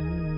mm you.